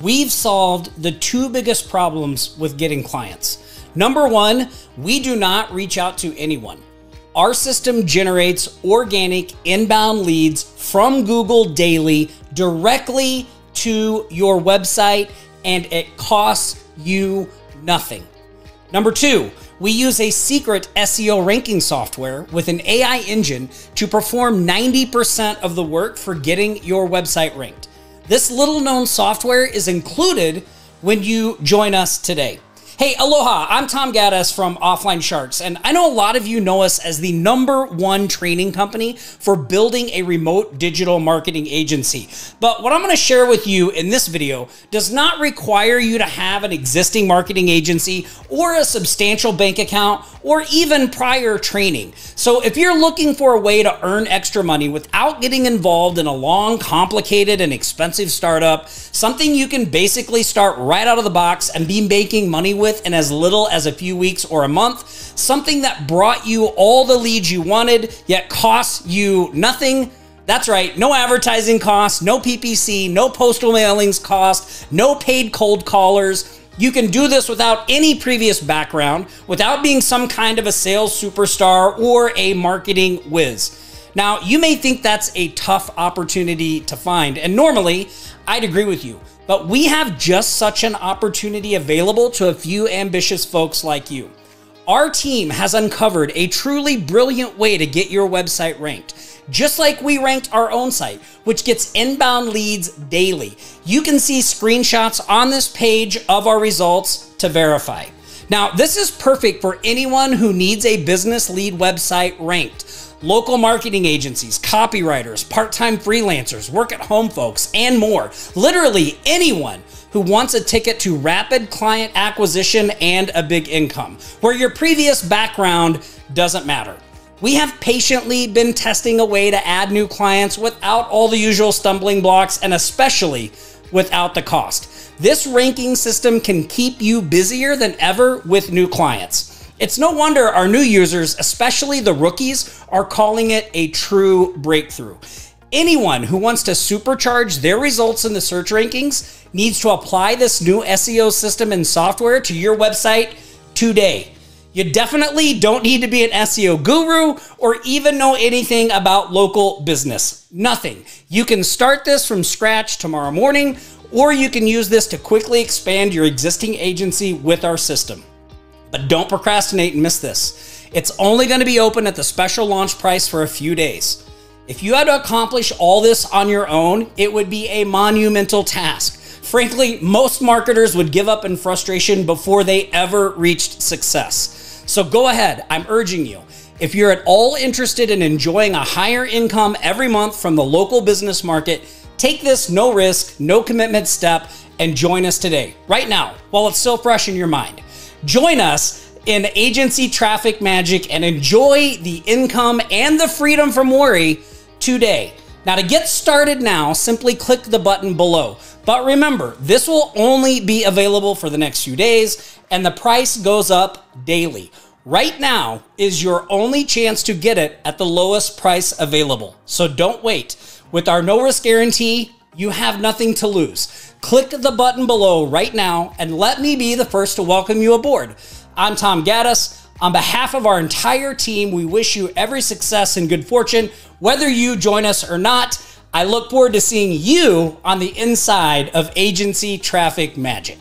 we've solved the two biggest problems with getting clients. Number one, we do not reach out to anyone. Our system generates organic inbound leads from Google daily directly to your website, and it costs you nothing. Number two, we use a secret SEO ranking software with an AI engine to perform 90% of the work for getting your website ranked. This little known software is included when you join us today. Hey, aloha, I'm Tom Gaddis from Offline Sharks, and I know a lot of you know us as the number one training company for building a remote digital marketing agency. But what I'm gonna share with you in this video does not require you to have an existing marketing agency or a substantial bank account or even prior training. So if you're looking for a way to earn extra money without getting involved in a long, complicated, and expensive startup, something you can basically start right out of the box and be making money with with in as little as a few weeks or a month, something that brought you all the leads you wanted, yet costs you nothing. That's right, no advertising costs, no PPC, no postal mailings cost, no paid cold callers. You can do this without any previous background, without being some kind of a sales superstar or a marketing whiz. Now, you may think that's a tough opportunity to find, and normally I'd agree with you. But we have just such an opportunity available to a few ambitious folks like you. Our team has uncovered a truly brilliant way to get your website ranked. Just like we ranked our own site, which gets inbound leads daily. You can see screenshots on this page of our results to verify. Now, this is perfect for anyone who needs a business lead website ranked local marketing agencies, copywriters, part time freelancers, work at home folks, and more. Literally anyone who wants a ticket to rapid client acquisition and a big income, where your previous background doesn't matter. We have patiently been testing a way to add new clients without all the usual stumbling blocks and especially without the cost. This ranking system can keep you busier than ever with new clients. It's no wonder our new users, especially the rookies, are calling it a true breakthrough. Anyone who wants to supercharge their results in the search rankings needs to apply this new SEO system and software to your website today. You definitely don't need to be an SEO guru or even know anything about local business. Nothing. You can start this from scratch tomorrow morning, or you can use this to quickly expand your existing agency with our system. But don't procrastinate and miss this. It's only going to be open at the special launch price for a few days. If you had to accomplish all this on your own, it would be a monumental task. Frankly, most marketers would give up in frustration before they ever reached success. So go ahead, I'm urging you. If you're at all interested in enjoying a higher income every month from the local business market, take this no risk, no commitment step and join us today, right now, while it's still fresh in your mind. Join us in agency traffic magic and enjoy the income and the freedom from worry today. Now, to get started now, simply click the button below. But remember, this will only be available for the next few days, and the price goes up daily. Right now is your only chance to get it at the lowest price available. So don't wait. With our no risk guarantee, you have nothing to lose. Click the button below right now and let me be the first to welcome you aboard. I'm Tom Gaddis. On behalf of our entire team, we wish you every success and good fortune. Whether you join us or not, I look forward to seeing you on the inside of Agency Traffic Magic.